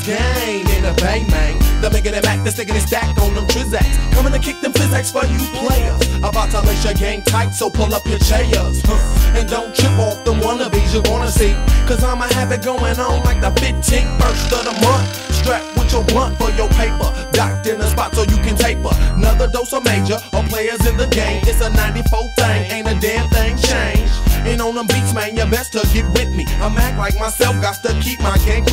boss gang in the bay, man. The making it back, the sticking it stack on them trizacs. Coming to kick them physics for you players. About to lace your game tight, so pull up your chairs. And don't trip off the wannabes you wanna see. Cause I'ma have it going on like the 15th first of the month. Strap with your blunt for your paper. Docked in the spot so you can taper. Another dose of major or players in the game. It's a 94 thing, ain't a damn thing changed. And on them beats, man, you best to get with me. I'm act like myself, got to keep my game.